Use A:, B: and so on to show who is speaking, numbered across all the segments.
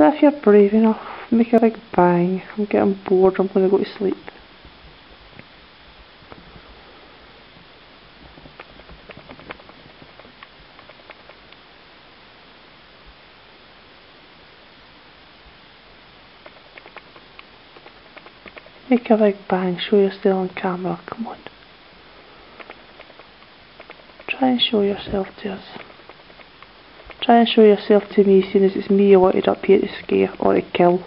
A: So if you're brave enough, make a big bang. I'm getting bored, I'm going to go to sleep. Make a big bang, show you're still on camera, come on. Try and show yourself to us. Try and show yourself to me, seeing as it's me you wanted up here to scare or to kill.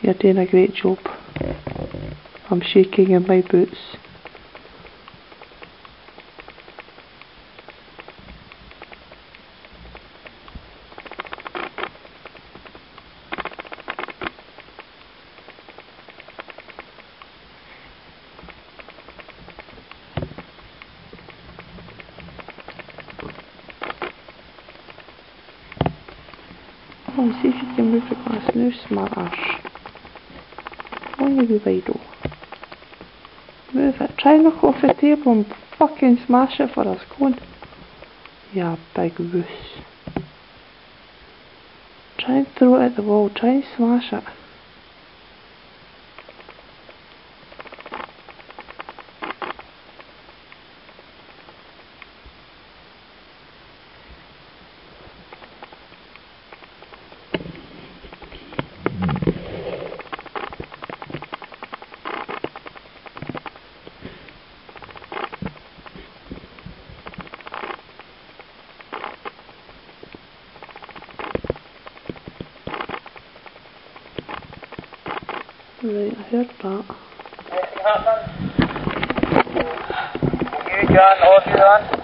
A: You're doing a great job. I'm shaking in my boots. Om sicher möglich als nächstes Mal Arsch. Ohne wie bei du. Wir verteilen profitieren vom fucking Smasher für das Grund. Ja, bei gewiss. Trying through at the wall, trying smash it. Right, I heard that.
B: Anything happen? You, John, all you, John?